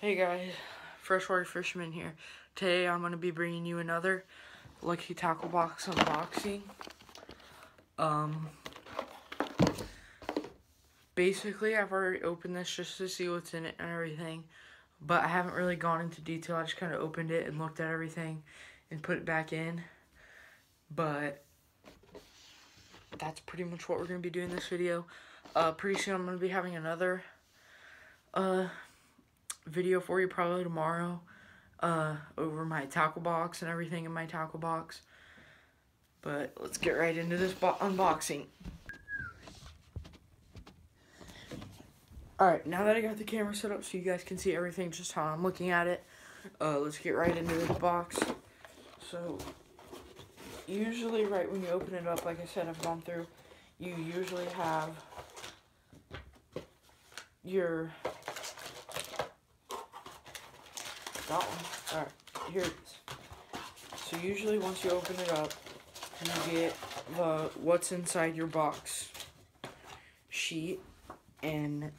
Hey guys, Freshwater Fisherman here. Today I'm going to be bringing you another Lucky Tackle Box unboxing. Um, basically I've already opened this just to see what's in it and everything, but I haven't really gone into detail. I just kind of opened it and looked at everything and put it back in. But that's pretty much what we're going to be doing this video. Uh, pretty soon I'm going to be having another uh, video for you probably tomorrow uh, over my tackle box and everything in my tackle box. But let's get right into this unboxing. Alright, now that I got the camera set up so you guys can see everything just how I'm looking at it, uh, let's get right into this box. So, usually right when you open it up, like I said, I've gone through, you usually have your one. Alright, here it is. So usually once you open it up, you get the what's inside your box sheet and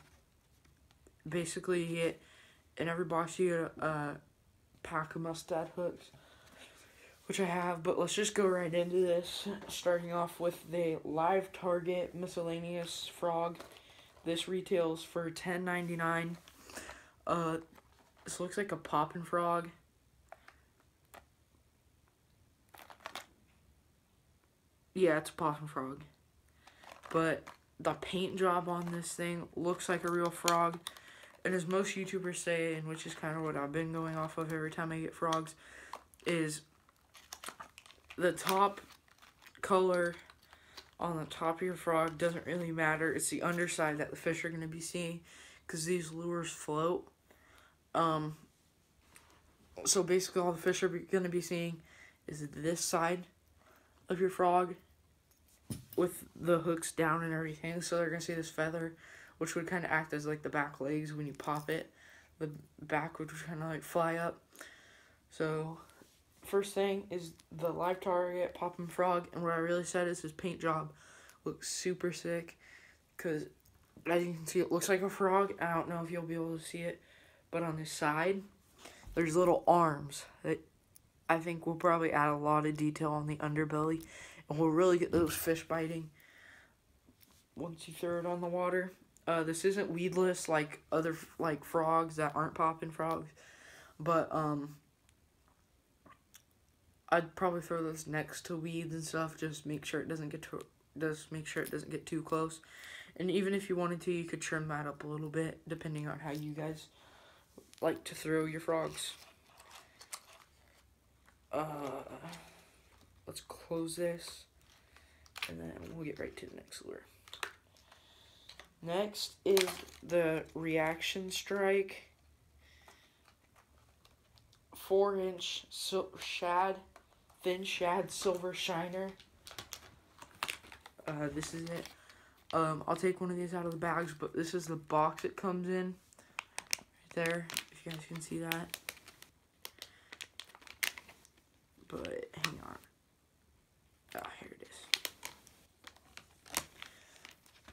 basically you get in every box you get a, a pack of mustad hooks which I have, but let's just go right into this, starting off with the Live Target Miscellaneous Frog. This retails for $10.99. Uh, this looks like a poppin' frog. Yeah, it's a poppin' frog. But the paint job on this thing looks like a real frog. And as most YouTubers say, and which is kind of what I've been going off of every time I get frogs, is the top color on the top of your frog doesn't really matter. It's the underside that the fish are going to be seeing because these lures float. Um, so basically all the fish are going to be seeing is this side of your frog with the hooks down and everything. So they're going to see this feather, which would kind of act as like the back legs when you pop it. The back would kind of like fly up. So first thing is the live target popping frog. And what I really said is his paint job looks super sick. Because as you can see, it looks like a frog. I don't know if you'll be able to see it but on the side, there's little arms that I think will probably add a lot of detail on the underbelly, and we'll really get those fish biting once you throw it on the water. Uh, this isn't weedless like other like frogs that aren't popping frogs, but um, I'd probably throw this next to weeds and stuff. Just make sure it doesn't get to just make sure it doesn't get too close. And even if you wanted to, you could trim that up a little bit, depending on how you guys like to throw your frogs. Uh, let's close this, and then we'll get right to the next lure. Next is the Reaction Strike 4 inch shad, thin shad silver shiner. Uh, this is it. Um, I'll take one of these out of the bags, but this is the box it comes in. Right there you guys can see that. But hang on. Ah, oh, here it is.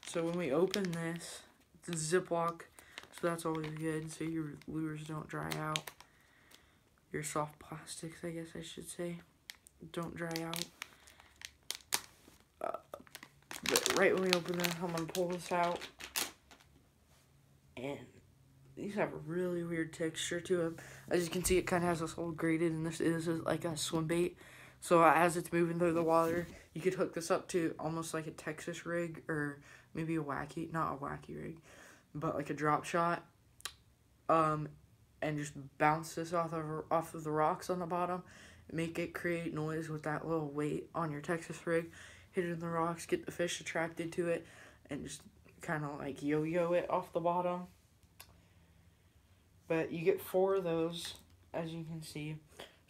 So when we open this, it's a Ziploc, so that's always good, so your lures don't dry out. Your soft plastics, I guess I should say, don't dry out. Uh, but right when we open this, I'm going to pull this out. And these have a really weird texture to them. As you can see, it kind of has this whole grated, and this is like a swim bait. So uh, as it's moving through the water, you could hook this up to almost like a Texas rig, or maybe a wacky, not a wacky rig, but like a drop shot. Um, and just bounce this off of off of the rocks on the bottom, make it create noise with that little weight on your Texas rig. Hit it in the rocks, get the fish attracted to it, and just kind of like yo-yo it off the bottom. But you get four of those, as you can see.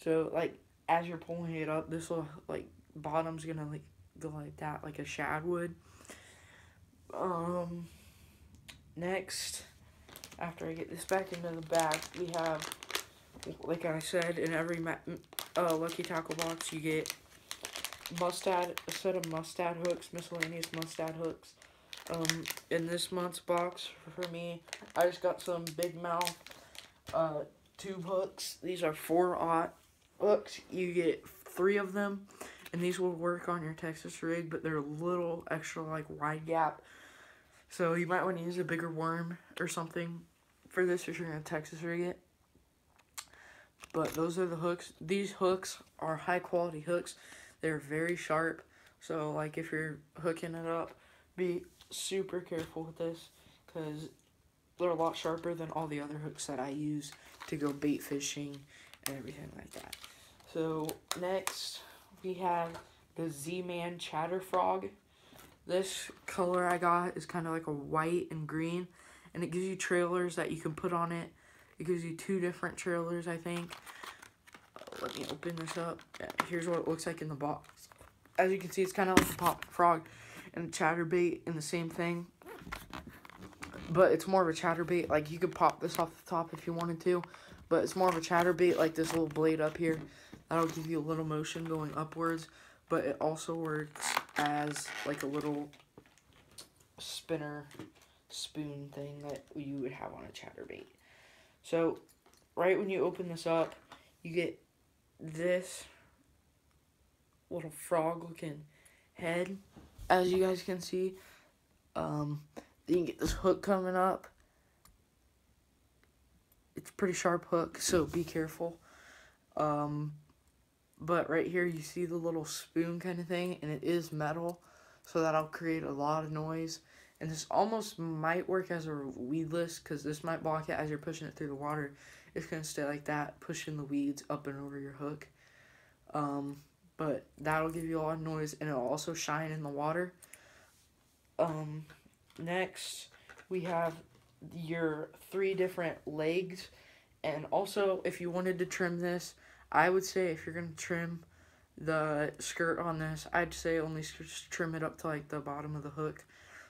So, like, as you're pulling it up, this will, like, bottom's gonna, like, go like that, like a shad would. Um, next, after I get this back into the bag, we have, like I said, in every uh, Lucky Tackle box, you get mustad, a set of mustad hooks, miscellaneous mustad hooks. Um, in this month's box, for me, I just got some Big Mouth uh, tube hooks. These are four aught hooks. You get three of them, and these will work on your Texas rig, but they're a little extra like wide gap. So you might want to use a bigger worm or something for this if you're gonna Texas rig it. But those are the hooks. These hooks are high quality hooks. They're very sharp. So like if you're hooking it up, be super careful with this because they're a lot sharper than all the other hooks that I use to go bait fishing and everything like that. So next we have the Z-Man Chatter Frog. This color I got is kind of like a white and green and it gives you trailers that you can put on it. It gives you two different trailers I think. Uh, let me open this up. Here's what it looks like in the box. As you can see it's kind of like a pop frog and a chatterbait and the same thing but it's more of a chatterbait. Like you could pop this off the top if you wanted to, but it's more of a chatterbait. Like this little blade up here, that'll give you a little motion going upwards, but it also works as like a little spinner spoon thing that you would have on a chatterbait. So, right when you open this up, you get this little frog looking head, as you guys can see. Um, then you get this hook coming up. It's a pretty sharp hook, so be careful. Um, but right here you see the little spoon kind of thing, and it is metal, so that'll create a lot of noise. And this almost might work as a weedless, because this might block it as you're pushing it through the water. It's going to stay like that, pushing the weeds up and over your hook. Um, but that'll give you a lot of noise, and it'll also shine in the water. Um, Next, we have your three different legs. And also, if you wanted to trim this, I would say if you're going to trim the skirt on this, I'd say only trim it up to like the bottom of the hook.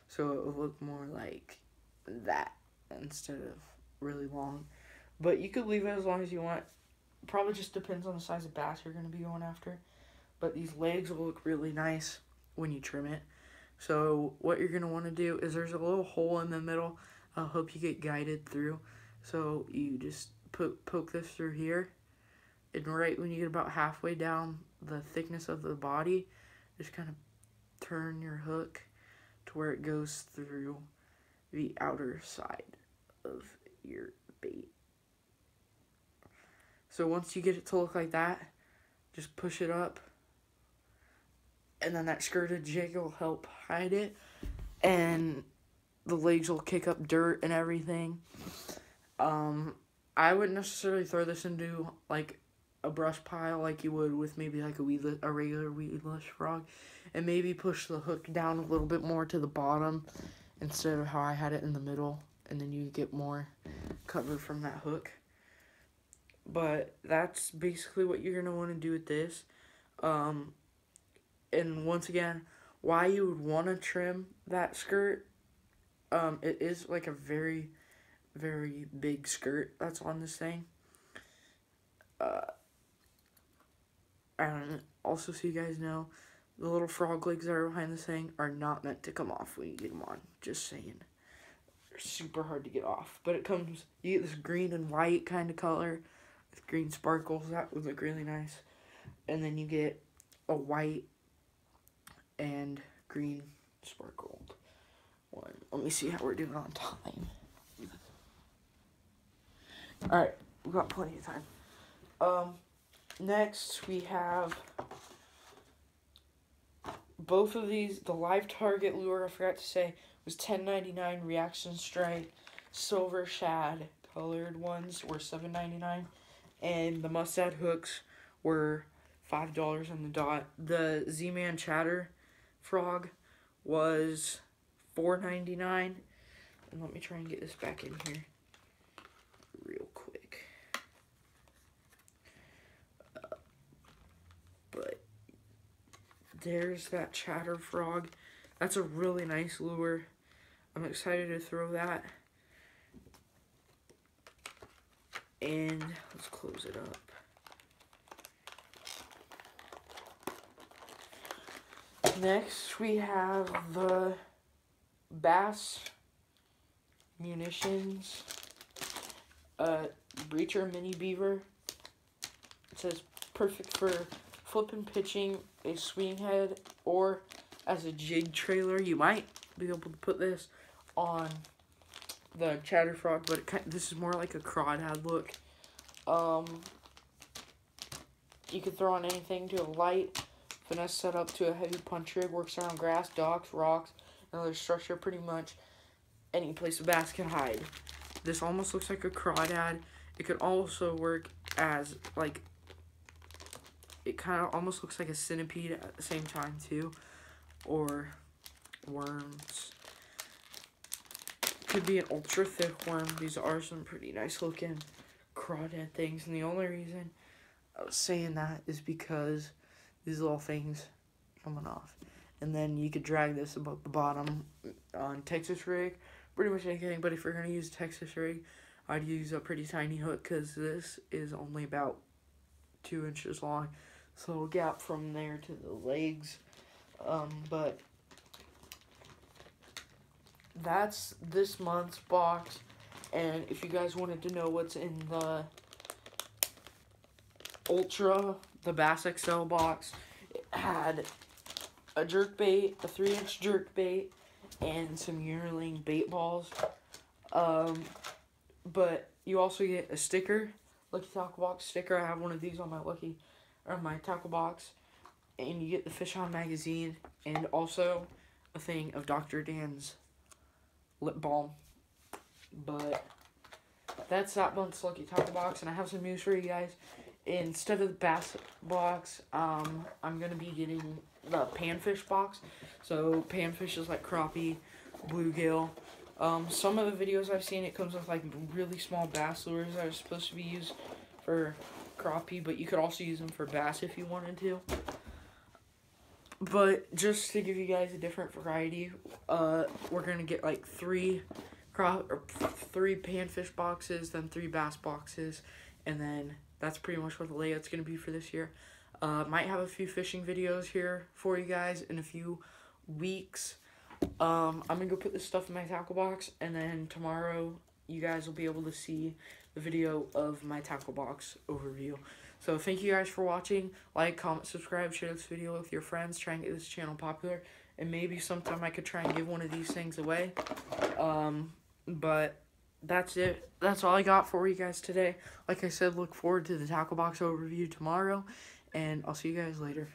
So it would look more like that instead of really long. But you could leave it as long as you want. Probably just depends on the size of bass you're going to be going after. But these legs will look really nice when you trim it. So what you're going to want to do is there's a little hole in the middle. I hope you get guided through. So you just put poke this through here. And right when you get about halfway down the thickness of the body, just kind of turn your hook to where it goes through the outer side of your bait. So once you get it to look like that, just push it up and then that skirted jig will help hide it, and the legs will kick up dirt and everything. Um, I wouldn't necessarily throw this into like a brush pile like you would with maybe like a weedless, a regular weedless frog, and maybe push the hook down a little bit more to the bottom instead of how I had it in the middle, and then you get more cover from that hook. But that's basically what you're gonna want to do with this. Um, and once again, why you would want to trim that skirt, um, it is like a very, very big skirt that's on this thing. Uh, and also so you guys know, the little frog legs that are behind this thing are not meant to come off when you get them on. Just saying. They're super hard to get off. But it comes, you get this green and white kind of color with green sparkles. That would look really nice. And then you get a white and green sparkled one. Let me see how we're doing on time. Alright, we've got plenty of time. Um, next we have both of these. The live target lure, I forgot to say, was ten ninety nine. Reaction strike, silver shad colored ones were seven ninety nine, and the mustad hooks were five dollars on the dot. The Z Man Chatter frog was four ninety nine. And let me try and get this back in here real quick. Uh, but there's that chatter frog. That's a really nice lure. I'm excited to throw that. And let's close it up. Next, we have the Bass Munitions uh, Breacher Mini Beaver. It says perfect for flipping, pitching a swing head, or as a jig trailer. You might be able to put this on the Chatter Frog, but kind of, this is more like a crawdad look. Um, you can throw on anything to a light finesse setup to a heavy punch rig. Works around grass, docks, rocks, and other structure. Pretty much any place a bass can hide. This almost looks like a crawdad. It could also work as like it kind of almost looks like a centipede at the same time too, or worms. Could be an ultra thick worm. These are some pretty nice looking crawdad things, and the only reason I was saying that is because these little things coming off. And then you could drag this above the bottom on Texas rig, pretty much anything. But if you're going to use Texas rig, I'd use a pretty tiny hook because this is only about two inches long. So gap from there to the legs. Um, but that's this month's box. And if you guys wanted to know what's in the Ultra, the Bass XL box, it had a jerk bait, a 3 inch jerk bait, and some yearling bait balls. Um, but you also get a sticker, Lucky Tackle Box sticker. I have one of these on my Lucky, or my tackle box. And you get the Fish On magazine, and also a thing of Dr. Dan's lip balm. But that's that month's Lucky Tackle Box, and I have some news for you guys. Instead of the bass box, um, I'm gonna be getting the panfish box. So panfish is like crappie, bluegill. Um, some of the videos I've seen, it comes with like really small bass lures that are supposed to be used for crappie, but you could also use them for bass if you wanted to. But just to give you guys a different variety, uh, we're gonna get like three crop or three panfish boxes, then three bass boxes, and then that's pretty much what the layout's gonna be for this year. Uh, might have a few fishing videos here for you guys in a few weeks. Um, I'm gonna go put this stuff in my tackle box, and then tomorrow you guys will be able to see the video of my tackle box overview. So thank you guys for watching. Like, comment, subscribe, share this video with your friends. Try and get this channel popular. And maybe sometime I could try and give one of these things away. Um, but that's it. That's all I got for you guys today. Like I said, look forward to the tackle box overview tomorrow. And I'll see you guys later.